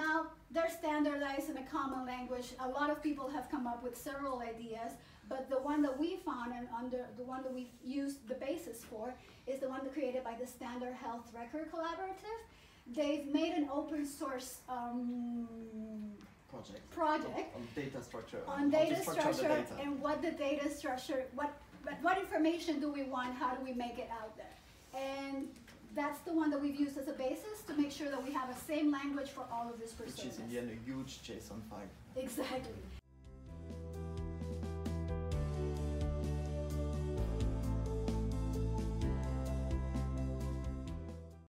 Now, they're standardized in a common language. A lot of people have come up with several ideas, but the one that we found and under the one that we've used the basis for is the one created by the Standard Health Record Collaborative. They've made an open source um, project. project On data structure. on data structure structure data. and what the data structure, what, what, what information do we want, how do we make it out there? And that's the one that we've used as a basis to make sure that we have the same language for all of these personas. Which is in the end a huge JSON file. Exactly.